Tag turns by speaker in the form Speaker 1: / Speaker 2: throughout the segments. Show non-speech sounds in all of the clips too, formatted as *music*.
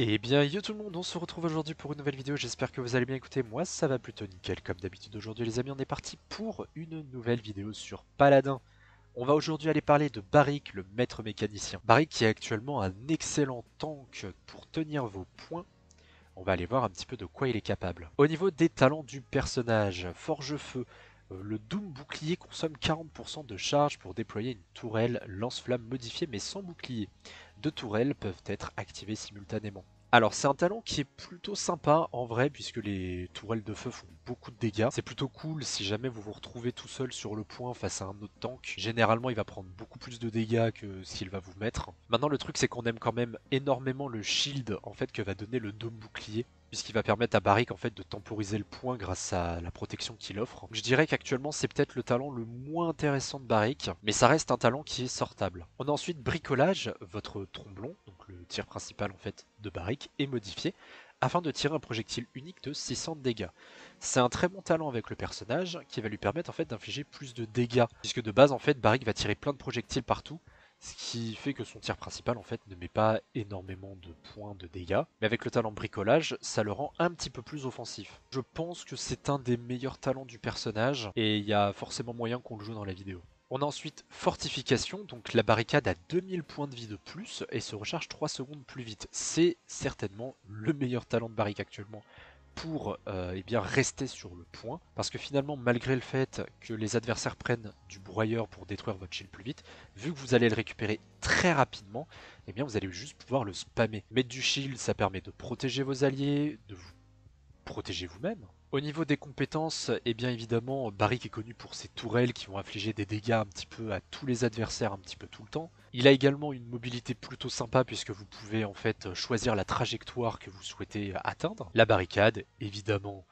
Speaker 1: Et eh bien yo tout le monde, on se retrouve aujourd'hui pour une nouvelle vidéo, j'espère que vous allez bien écouter, moi ça va plutôt nickel comme d'habitude aujourd'hui les amis, on est parti pour une nouvelle vidéo sur Paladin. On va aujourd'hui aller parler de Barik, le maître mécanicien. Barik qui est actuellement un excellent tank pour tenir vos points, on va aller voir un petit peu de quoi il est capable. Au niveau des talents du personnage, Forge-Feu, euh, le Doom bouclier consomme 40% de charge pour déployer une tourelle lance-flamme modifiée mais sans bouclier deux tourelles peuvent être activées simultanément. Alors c'est un talent qui est plutôt sympa en vrai puisque les tourelles de feu font beaucoup de dégâts. C'est plutôt cool si jamais vous vous retrouvez tout seul sur le point face à un autre tank. Généralement il va prendre beaucoup plus de dégâts que qu'il va vous mettre. Maintenant le truc c'est qu'on aime quand même énormément le shield en fait que va donner le dôme bouclier puisqu'il va permettre à Barik en fait de temporiser le point grâce à la protection qu'il offre. je dirais qu'actuellement c'est peut-être le talent le moins intéressant de Barik, mais ça reste un talent qui est sortable. On a ensuite bricolage, votre tromblon, donc le tir principal en fait de Barik, est modifié afin de tirer un projectile unique de 600 dégâts. C'est un très bon talent avec le personnage qui va lui permettre en fait d'infliger plus de dégâts, puisque de base en fait Barik va tirer plein de projectiles partout, ce qui fait que son tir principal en fait ne met pas énormément de points de dégâts, mais avec le talent bricolage, ça le rend un petit peu plus offensif. Je pense que c'est un des meilleurs talents du personnage, et il y a forcément moyen qu'on le joue dans la vidéo. On a ensuite fortification, donc la barricade a 2000 points de vie de plus et se recharge 3 secondes plus vite. C'est certainement le meilleur talent de barrique actuellement pour euh, eh bien, rester sur le point. Parce que finalement, malgré le fait que les adversaires prennent du broyeur pour détruire votre shield plus vite, vu que vous allez le récupérer très rapidement, eh bien, vous allez juste pouvoir le spammer. Mettre du shield, ça permet de protéger vos alliés, de vous protéger vous-même, au niveau des compétences, eh bien évidemment, Barik est connu pour ses tourelles qui vont infliger des dégâts un petit peu à tous les adversaires un petit peu tout le temps. Il a également une mobilité plutôt sympa puisque vous pouvez en fait choisir la trajectoire que vous souhaitez atteindre. La barricade, évidemment,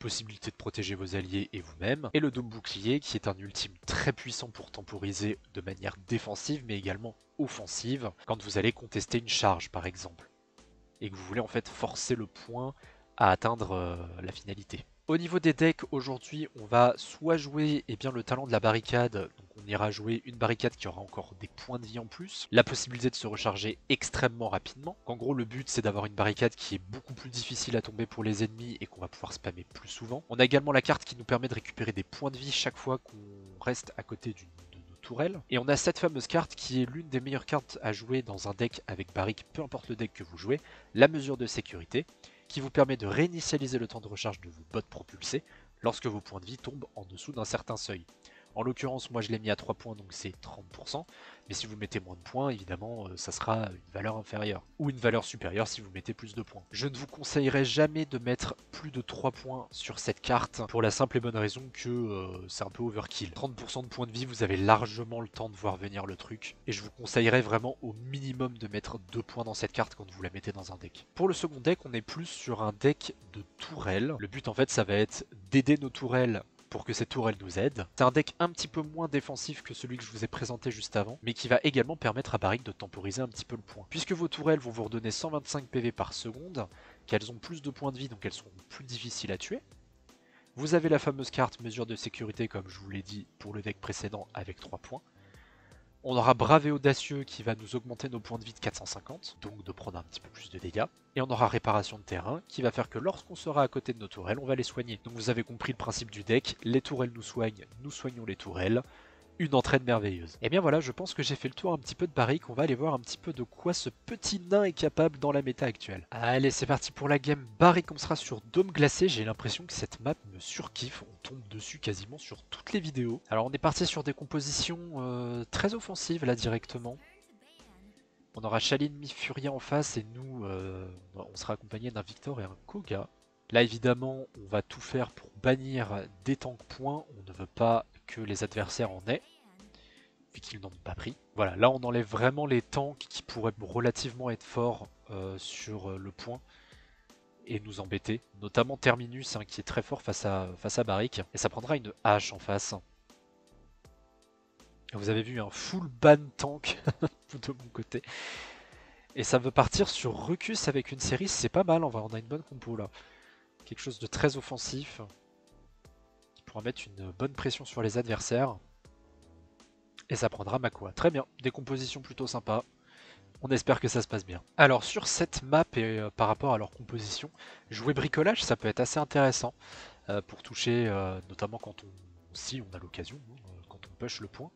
Speaker 1: possibilité de protéger vos alliés et vous-même. Et le dôme bouclier qui est un ultime très puissant pour temporiser de manière défensive mais également offensive quand vous allez contester une charge par exemple. Et que vous voulez en fait forcer le point à atteindre euh, la finalité. Au niveau des decks, aujourd'hui, on va soit jouer eh bien, le talent de la barricade, donc on ira jouer une barricade qui aura encore des points de vie en plus, la possibilité de se recharger extrêmement rapidement. En gros, le but, c'est d'avoir une barricade qui est beaucoup plus difficile à tomber pour les ennemis et qu'on va pouvoir spammer plus souvent. On a également la carte qui nous permet de récupérer des points de vie chaque fois qu'on reste à côté d'une tourelle. Et on a cette fameuse carte qui est l'une des meilleures cartes à jouer dans un deck avec barrique, peu importe le deck que vous jouez, la mesure de sécurité qui vous permet de réinitialiser le temps de recharge de vos bots propulsés lorsque vos points de vie tombent en dessous d'un certain seuil. En l'occurrence, moi je l'ai mis à 3 points, donc c'est 30%. Mais si vous mettez moins de points, évidemment, euh, ça sera une valeur inférieure. Ou une valeur supérieure si vous mettez plus de points. Je ne vous conseillerais jamais de mettre plus de 3 points sur cette carte, pour la simple et bonne raison que euh, c'est un peu overkill. 30% de points de vie, vous avez largement le temps de voir venir le truc. Et je vous conseillerais vraiment au minimum de mettre 2 points dans cette carte quand vous la mettez dans un deck. Pour le second deck, on est plus sur un deck de tourelles. Le but en fait, ça va être d'aider nos tourelles pour que cette tourelle nous aide. C'est un deck un petit peu moins défensif que celui que je vous ai présenté juste avant, mais qui va également permettre à Barik de temporiser un petit peu le point. Puisque vos tourelles vont vous redonner 125 PV par seconde, qu'elles ont plus de points de vie donc elles seront plus difficiles à tuer, vous avez la fameuse carte mesure de sécurité comme je vous l'ai dit pour le deck précédent avec 3 points. On aura Bravé Audacieux qui va nous augmenter nos points de vie de 450, donc de prendre un petit peu plus de dégâts. Et on aura Réparation de terrain qui va faire que lorsqu'on sera à côté de nos tourelles, on va les soigner. Donc vous avez compris le principe du deck, les tourelles nous soignent, nous soignons les tourelles une entraîne merveilleuse. Et eh bien voilà, je pense que j'ai fait le tour un petit peu de Barrick, on va aller voir un petit peu de quoi ce petit nain est capable dans la méta actuelle. Allez, c'est parti pour la game Barrick, on sera sur Dôme Glacé, j'ai l'impression que cette map me surkiffe, on tombe dessus quasiment sur toutes les vidéos. Alors on est parti sur des compositions euh, très offensives là directement. On aura Shaline Mi-Furia en face et nous, euh, on sera accompagné d'un Victor et un Koga. Là évidemment, on va tout faire pour bannir des tanks points, on ne veut pas les adversaires en aient, vu qu'ils n'en ont pas pris. Voilà, là on enlève vraiment les tanks qui pourraient relativement être forts euh, sur euh, le point et nous embêter. Notamment Terminus hein, qui est très fort face à, face à Barrick. Et ça prendra une hache en face. Vous avez vu un full ban tank *laughs* de mon côté. Et ça veut partir sur Rucus avec une série, c'est pas mal, on, va, on a une bonne compo là. Quelque chose de très offensif pour mettre une bonne pression sur les adversaires. Et ça prendra Makua. Très bien, des compositions plutôt sympas. On espère que ça se passe bien. Alors sur cette map et euh, par rapport à leur composition, jouer bricolage ça peut être assez intéressant euh, pour toucher, euh, notamment quand on, si on a l'occasion, hein, quand on push le point.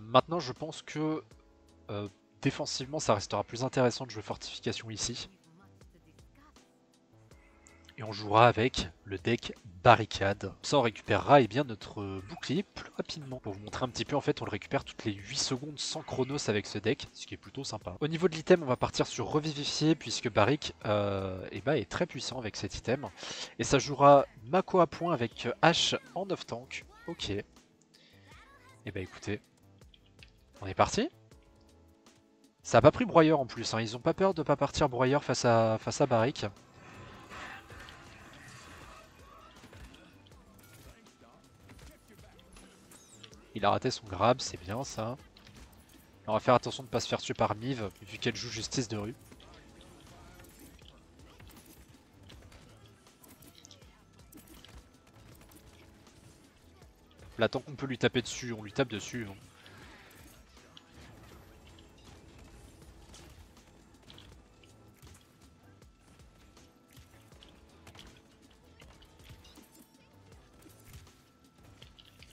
Speaker 1: maintenant je pense que défensivement ça restera plus intéressant de jouer fortification ici et on jouera avec le deck barricade. Ça on récupérera eh bien, notre bouclier plus rapidement. Pour vous montrer un petit peu, en fait on le récupère toutes les 8 secondes sans chronos avec ce deck, ce qui est plutôt sympa. Au niveau de l'item, on va partir sur revivifier puisque Barrick euh, eh ben, est très puissant avec cet item. Et ça jouera Mako à point avec H en 9 tank. Ok. Et eh bah écoutez, on est parti ça a pas pris broyeur en plus, hein. ils ont pas peur de pas partir broyeur face à, face à Barrick. Il a raté son grab, c'est bien ça. On va faire attention de ne pas se faire tuer par Mive, vu qu'elle joue justice de rue. Là, tant qu'on peut lui taper dessus, on lui tape dessus. Hein.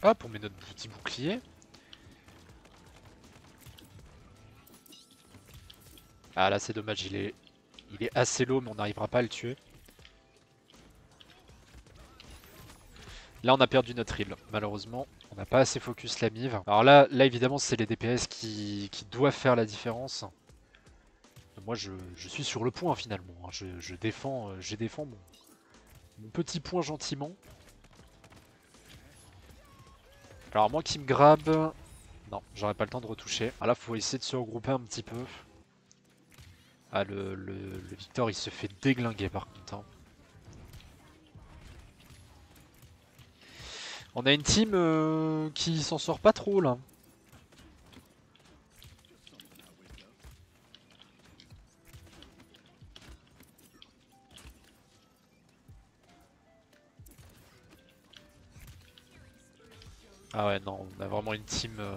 Speaker 1: Hop, on met notre petit bouclier. Ah là c'est dommage, il est, assez low mais on n'arrivera pas à le tuer. Là on a perdu notre heal, malheureusement. On n'a pas assez focus la mive. Alors là, là évidemment c'est les DPS qui, doivent faire la différence. Moi je, suis sur le point finalement. Je, défends, euh, je défends mon petit point gentiment. Alors moi qui me grabe... Non, j'aurais pas le temps de retoucher. Ah là, faut essayer de se regrouper un petit peu. Ah, le, Victor, il se fait déglinguer par contre. Hein. On a une team euh, qui s'en sort pas trop là. Ah ouais, non, on a vraiment une team... Euh,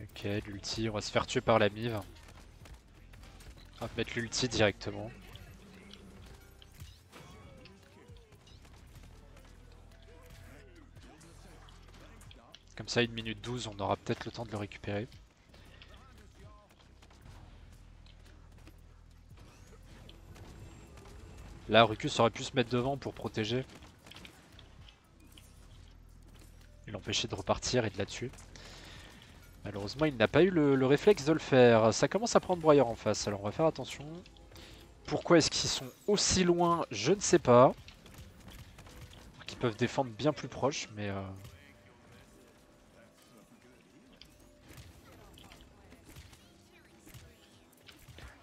Speaker 1: ok, l'ulti, on va se faire tuer par la mive. On va mettre l'ulti directement. Comme ça, une minute 12, on aura peut-être le temps de le récupérer. Là, Rucus aurait pu se mettre devant pour protéger. Et l'empêcher de repartir et de la tuer. Malheureusement, il n'a pas eu le, réflexe de le faire. Ça commence à prendre broyeur en face, alors on va faire attention. Pourquoi est-ce qu'ils sont aussi loin Je ne sais pas. Ils peuvent défendre bien plus proche, mais... Euh...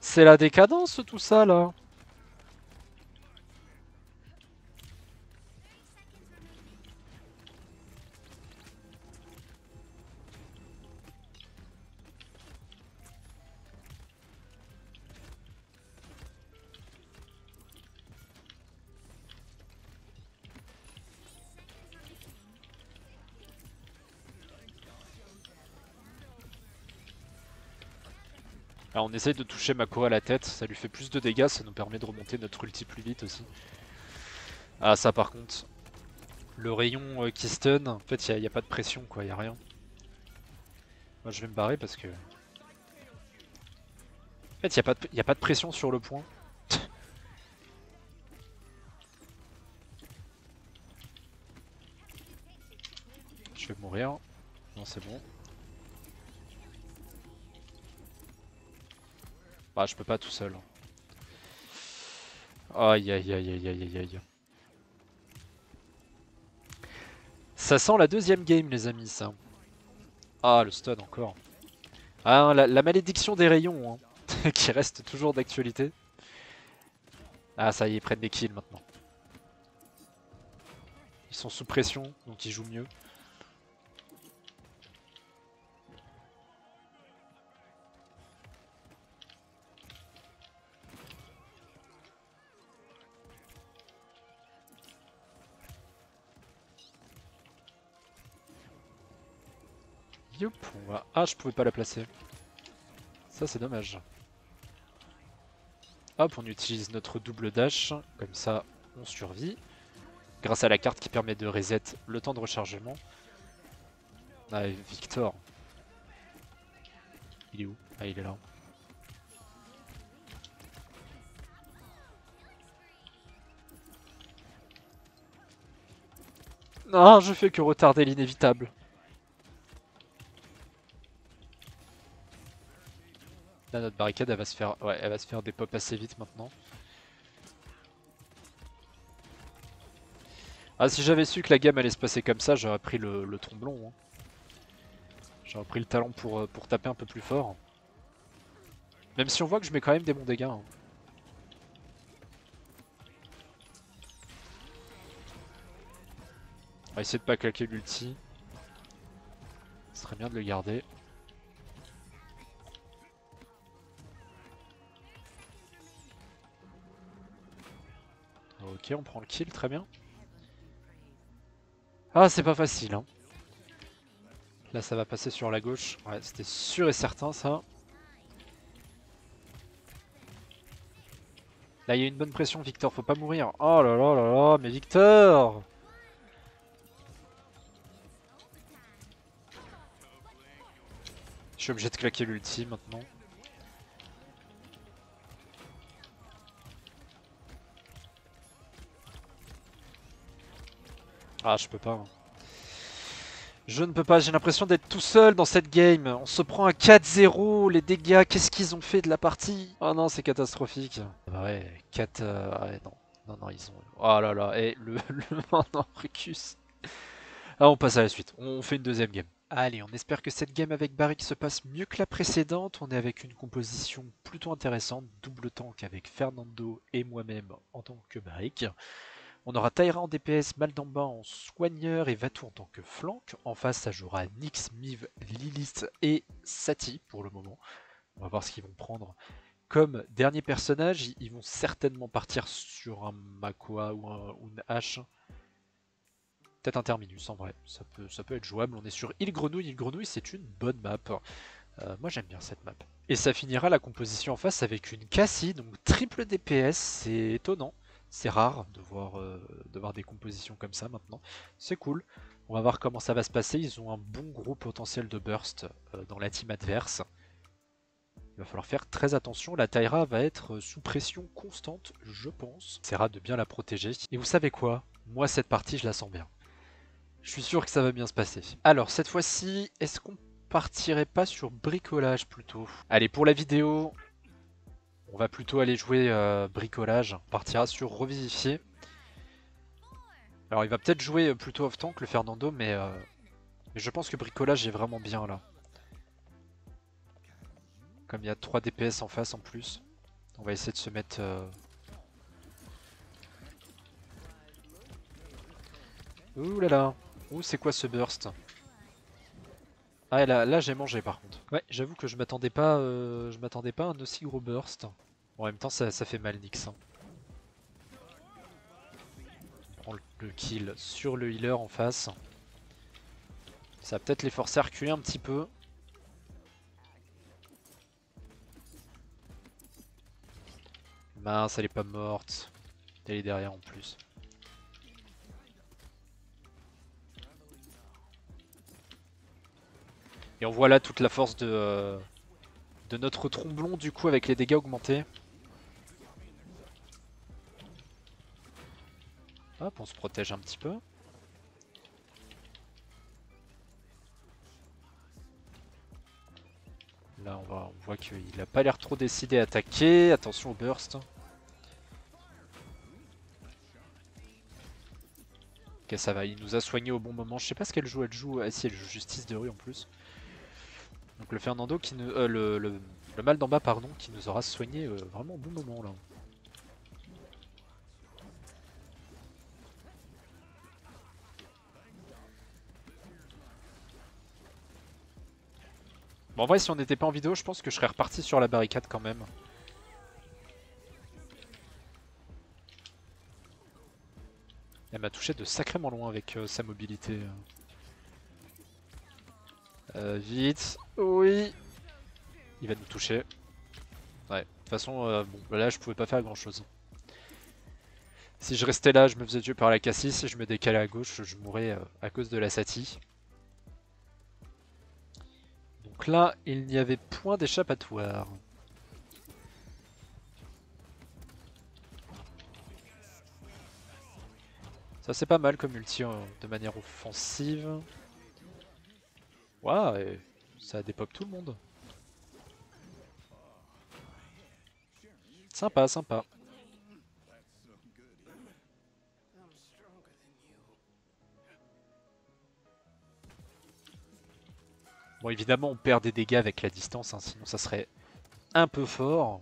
Speaker 1: C'est la décadence tout ça là on essaye de toucher Mako à la tête, ça lui fait plus de dégâts, ça nous permet de remonter notre ulti plus vite aussi. Ah ça par contre, le rayon euh, qui stun, en fait il n'y a, pas de pression quoi, il a rien. Moi je vais me barrer parce que... En fait il n'y a, a, pas de pression sur le point. *laughs* je vais mourir. Non c'est bon. Bah je peux pas tout seul. Aïe aïe aïe aïe aïe aïe Ça sent la deuxième game les amis ça. Ah le stun encore. Ah la, malédiction des rayons hein, *laughs* qui reste toujours d'actualité. Ah ça y est, ils prennent des kills maintenant. Ils sont sous pression, donc ils jouent mieux. Ah, je pouvais pas la placer. Ça, c'est dommage. Hop, on utilise notre double dash. Comme ça, on survit. Grâce à la carte qui permet de reset le temps de rechargement. Ah, Victor. Il est où? Ah, il est là. Non, je fais que retarder l'inévitable. Là, notre barricade, elle va se faire, ouais, elle va se faire des pop assez vite maintenant. Ah, si j'avais su que la gamme allait se passer comme ça, j'aurais pris le, tromblon. Hein. J'aurais pris le talent pour, euh, pour taper un peu plus fort. Même si on voit que je mets quand même des bons dégâts. Hein. On va essayer de pas claquer l'ulti. Ce serait bien de le garder. Ok, on prend le kill, très bien. Ah, c'est pas facile. Hein. Là, ça va passer sur la gauche. Ouais, c'était sûr et certain, ça. Là, il y a une bonne pression, Victor. Faut pas mourir. Oh là là là là, mais Victor Je suis obligé de claquer l'ulti maintenant. Ah, je peux pas. Hein. Je ne peux pas, j'ai l'impression d'être tout seul dans cette game. On se prend un 4-0, les dégâts, qu'est-ce qu'ils ont fait de la partie? Oh non, c'est catastrophique. Ah bah ouais, 4... Euh, ouais, non. Non, non, ils ont... Oh là là, et le... *laughs* le... non, Rucus. Ah, on passe à la suite. On fait une deuxième game. Allez, on espère que cette game avec Barrick se passe mieux que la précédente. On est avec une composition plutôt intéressante. Double tank avec Fernando et moi-même en tant que Barrick. On aura Tyra en DPS, Maldamba en soigneur et Vatou en tant que flank. En face, ça jouera Nyx, Miv, Lilith et Sati pour le moment. On va voir ce qu'ils vont prendre comme dernier personnage. Ils vont certainement partir sur un Makua ou, un, une H. Peut-être un Terminus en vrai, ça peut, ça peut être jouable. On est sur Île Grenouille. Île Grenouille, c'est une bonne map. Euh, moi j'aime bien cette map. Et ça finira la composition en face avec une Cassie, donc triple DPS, c'est étonnant. C'est rare de voir, euh, de voir des compositions comme ça maintenant. C'est cool. On va voir comment ça va se passer. Ils ont un bon gros potentiel de burst euh, dans la team adverse. Il va falloir faire très attention. La Tyra va être sous pression constante, je pense. C'est rare de bien la protéger. Et vous savez quoi? Moi, cette partie, je la sens bien. Je suis sûr que ça va bien se passer. Alors, cette fois-ci, est-ce qu'on partirait pas sur bricolage plutôt? Allez, pour la vidéo, on va plutôt aller jouer euh, bricolage. On partira sur revivifier. Alors il va peut-être jouer euh, plutôt off-tank le Fernando, mais, euh, mais, je pense que bricolage est vraiment bien là. Comme il y a 3 DPS en face en plus. On va essayer de se mettre... Ouh là là Ouh c'est quoi ce burst? Ah là, j'ai mangé par contre. Ouais, j'avoue que je m'attendais pas, euh, je m'attendais pas à un aussi gros burst. en même temps ça, fait mal Nix. Hein. On prend le, kill sur le healer en face. Ça va peut-être les forcer à reculer un petit peu. Mince, elle est pas morte. Elle est derrière en plus. Et on voit là toute la force de, euh, de notre tromblon du coup avec les dégâts augmentés. Hop, on se protège un petit peu. Là on, va, on voit qu'il n'a pas l'air trop décidé à attaquer. Attention au burst. Ok ça va, il nous a soigné au bon moment. Je sais pas ce qu'elle joue, elle joue... Ah si elle joue justice de rue en plus. Donc le Fernando qui euh, le, le, mal d'en bas pardon, qui nous aura soigné euh, vraiment au bon moment là. Bon en vrai si on n'était pas en vidéo je pense que je serais reparti sur la barricade quand même. Elle m'a touché de sacrément loin avec euh, sa mobilité. Euh, vite. Oui. Il va nous toucher. Ouais, de toute façon, euh, bon, bah là je pouvais pas faire grand chose. Si je restais là, je me faisais tuer par la cassis. Si je me décalais à gauche, je mourrais euh, à cause de la Sati. Donc là, il n'y avait point d'échappatoire. Ça c'est pas mal comme ulti euh, de manière offensive. Waouh, ça dépop tout le monde. Sympa, sympa. Bon évidemment on perd des dégâts avec la distance, hein, sinon ça serait un peu fort.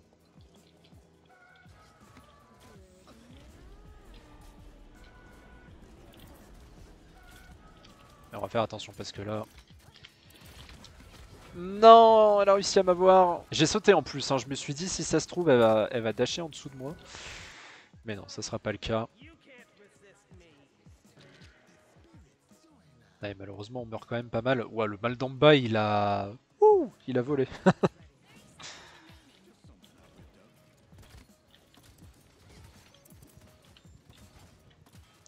Speaker 1: on va faire attention parce que là... Non, elle a réussi à m'avoir. J'ai sauté en plus, hein. je me suis dit si ça se trouve elle va, elle va dasher en dessous de moi. Mais non, ça sera pas le cas. Malheureusement on meurt quand même pas mal. Ouah, le mal d'en bas il a... Ouh, il a volé. *laughs*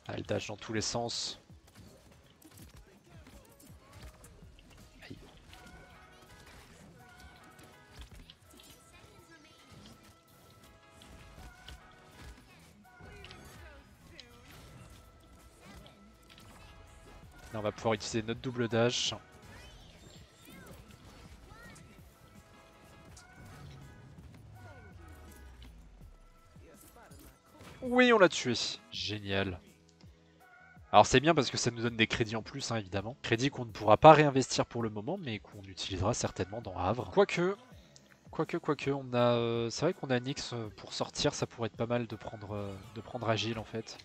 Speaker 1: ah, elle dash dans tous les sens. On va pouvoir utiliser notre double dash. Oui, on l'a tué. Génial. Alors c'est bien parce que ça nous donne des crédits en plus, hein, évidemment. Crédits qu'on ne pourra pas réinvestir pour le moment, mais qu'on utilisera certainement dans Havre. Quoique, quoique, quoique, on a, euh, c'est vrai qu'on a Nyx euh, pour sortir, ça pourrait être pas mal de prendre, euh, de prendre Agile en fait.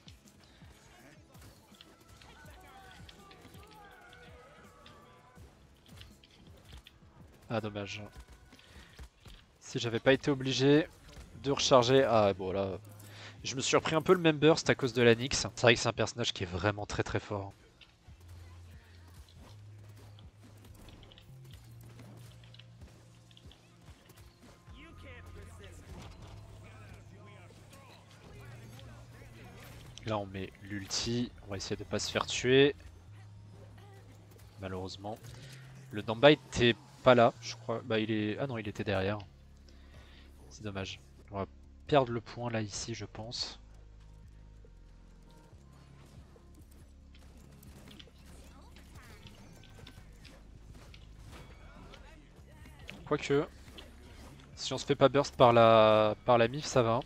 Speaker 1: Ah dommage. Si j'avais pas été obligé de recharger... Ah bon là... Je me suis repris un peu le même burst à cause de la Nyx. C'est vrai que c'est un personnage qui est vraiment très très fort. Là on met l'ulti, on va essayer de pas se faire tuer. Malheureusement. Le Damba était là, je crois. Bah il est... Ah non, il était derrière. C'est dommage. On va perdre le point là, ici, je pense. Quoique, si on se fait pas burst par la, par la mif, ça va.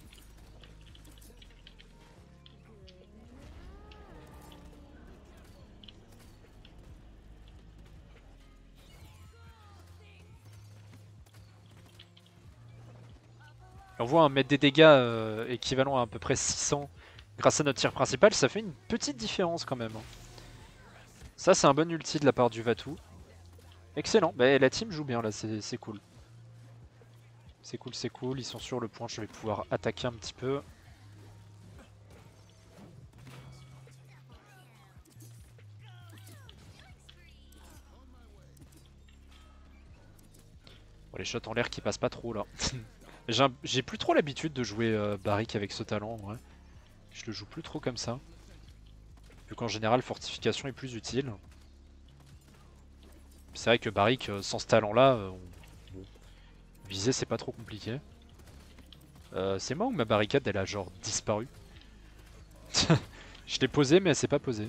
Speaker 1: On voit un mettre des dégâts euh, équivalent à à peu près 600 grâce à notre tir principal, ça fait une petite différence quand même. Hein. Ça c'est un bon ulti de la part du Vatou. Excellent, bah, la team joue bien là, c'est cool. C'est cool, c'est cool, ils sont sur le point, je vais pouvoir attaquer un petit peu. Bon, les shots en l'air qui passent pas trop là. *laughs* J'ai plus trop l'habitude de jouer euh, Barrick avec ce talent, ouais. Je le joue plus trop comme ça. Vu qu'en général, fortification est plus utile. C'est vrai que Barrick, euh, sans ce talent-là, euh, viser c'est pas trop compliqué. c'est moi ou ma barricade elle a genre disparu *laughs* Je l'ai posée mais elle s'est pas posée.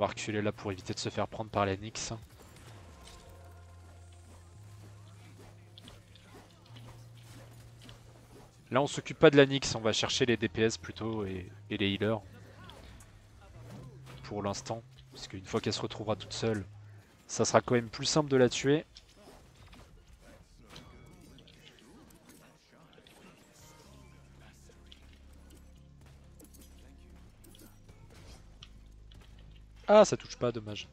Speaker 1: Va reculer là pour éviter de se faire prendre par la Nyx. Là on s'occupe pas de la Nyx, on va chercher les DPS plutôt et, les healers. Pour l'instant. Parce qu'une fois qu'elle se retrouvera toute seule, ça sera quand même plus simple de la tuer. Ah, ça touche pas, dommage.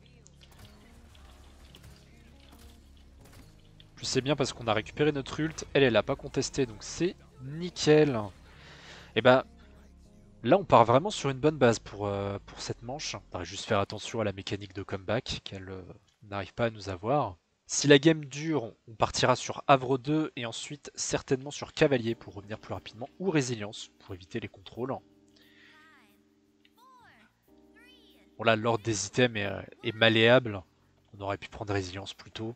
Speaker 1: Je sais bien parce qu'on a récupéré notre ult. Elle, elle a pas contesté, donc c'est nickel. Et bah là on part vraiment sur une bonne base pour, euh, pour cette manche. On va juste faire attention à la mécanique de comeback qu'elle euh, n'arrive pas à nous avoir. Si la game dure, on partira sur Havre 2 et ensuite certainement sur Cavalier pour revenir plus rapidement ou Résilience pour éviter les contrôles. Bon là l'ordre des items est, est malléable. On aurait pu prendre Résilience plus tôt.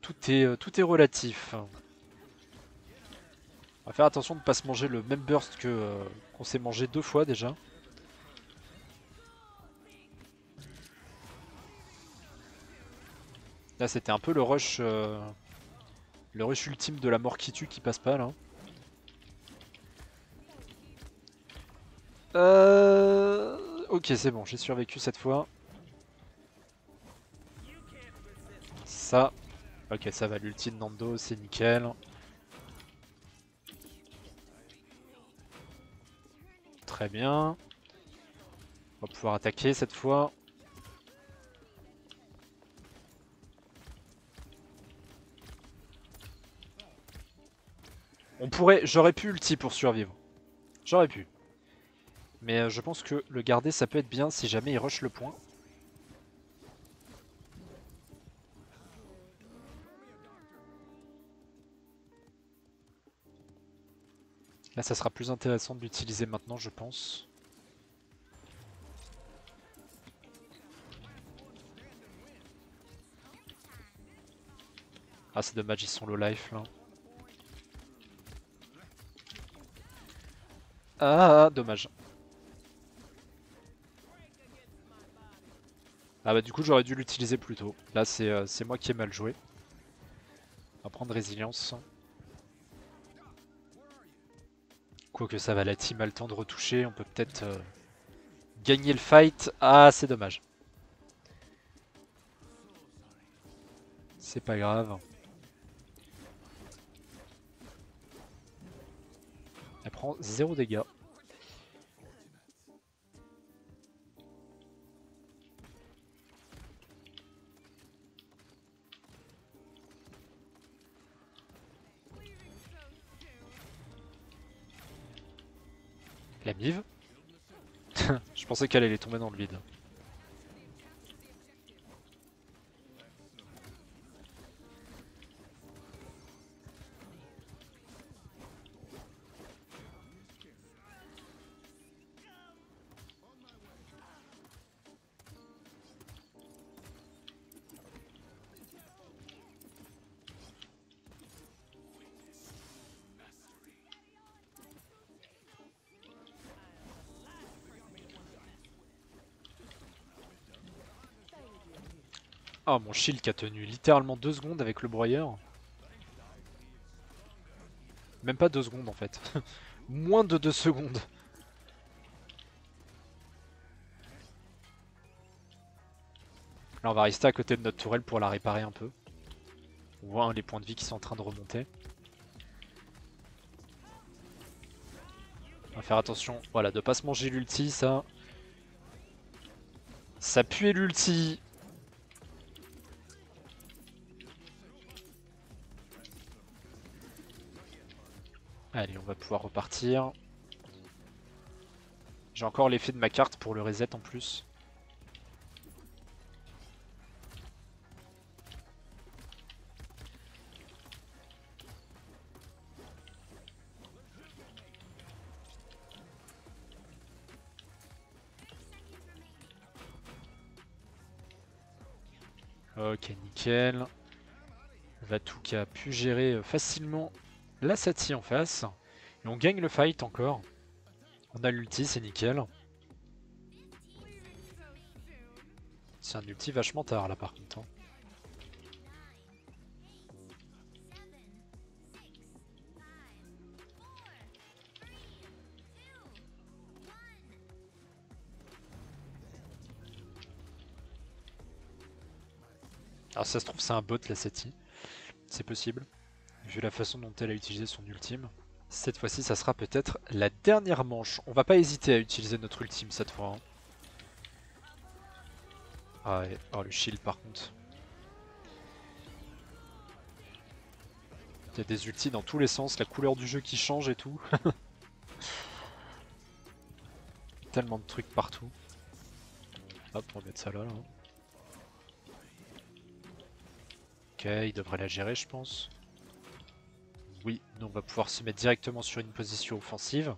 Speaker 1: tout, est, euh, tout est relatif. On va faire attention de ne pas se manger le même burst euh, qu'on s'est mangé deux fois déjà. Là c'était un peu le rush euh, le rush ultime de la mort qui tue qui passe pas là. Euh... Ok c'est bon, j'ai survécu cette fois. Ça, Ok, ça va, l'ulti de Nando, c'est nickel. Très bien. On va pouvoir attaquer cette fois. On pourrait... J'aurais pu ulti pour survivre. J'aurais pu. Mais euh, je pense que le garder, ça peut être bien si jamais il rush le point. Là, ça sera plus intéressant de l'utiliser maintenant, je pense. Ah, c'est dommage, ils sont low life là. Ah, dommage. Ah bah du coup j'aurais dû l'utiliser plus tôt. Là c'est euh, moi qui ai mal joué. On va prendre résilience. Quoique ça va, la team a le temps de retoucher, on peut peut-être euh, gagner le fight. Ah, c'est dommage. C'est pas grave. Elle prend 0 dégâts. La mive *laughs* Je pensais qu'elle allait tomber dans le vide. Oh mon shield qui a tenu littéralement 2 secondes avec le broyeur. Même pas 2 secondes en fait. *laughs* Moins de 2 secondes. Là on va rester à côté de notre tourelle pour la réparer un peu. On voit hein, les points de vie qui sont en train de remonter. On va faire attention, voilà, de pas se manger l'ulti ça. Ça pue l'ulti. Allez, on va pouvoir repartir. J'ai encore l'effet de ma carte pour le reset en plus. Ok, nickel. Vatou qui a pu gérer facilement la Sati en face. Et on gagne le fight encore. On a l'ulti, c'est nickel. C'est un ulti vachement tard là par contre. Hein. Alors ça se trouve c'est un bot la Sati. C'est possible vu la façon dont elle a utilisé son ultime. Cette fois-ci, ça sera peut-être la dernière manche. On va pas hésiter à utiliser notre ultime cette fois. Hein. Ah ouais, oh le shield par contre. Il y a des ultis dans tous les sens, la couleur du jeu qui change et tout. *laughs* Tellement de trucs partout. Hop, on va mettre ça là. là. Ok, il devrait la gérer, je pense. Oui, donc on va pouvoir se mettre directement sur une position offensive.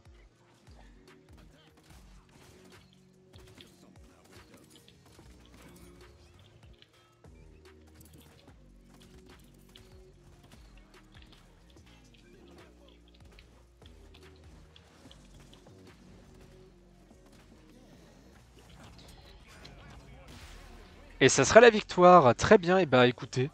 Speaker 1: Et ça sera la victoire. Très bien, et bah écoutez,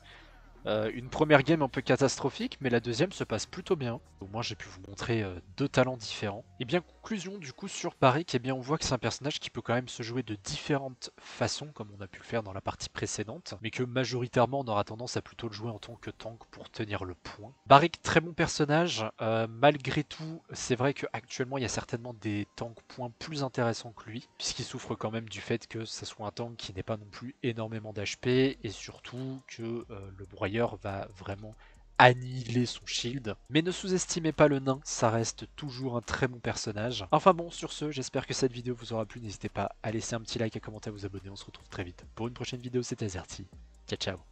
Speaker 1: euh, une première game un peu catastrophique, mais la deuxième se passe plutôt bien. Au moins j'ai pu vous montrer euh, deux talents différents. Et bien conclusion du coup sur Barik, et bien on voit que c'est un personnage qui peut quand même se jouer de différentes façons, comme on a pu le faire dans la partie précédente, mais que majoritairement on aura tendance à plutôt le jouer en tant que tank pour tenir le point. Barik, très bon personnage, euh, malgré tout, c'est vrai qu'actuellement il y a certainement des tanks points plus intéressants que lui, puisqu'il souffre quand même du fait que ce soit un tank qui n'est pas non plus énormément d'HP, et surtout que le broyeur va vraiment annihiler son shield. Mais ne sous-estimez pas le nain, ça reste toujours un très bon personnage. Enfin bon, sur ce, j'espère que cette vidéo vous aura plu. N'hésitez pas à laisser un petit like, à commenter, à vous abonner. On se retrouve très vite pour une prochaine vidéo. C'était Azerty. Ciao, ciao.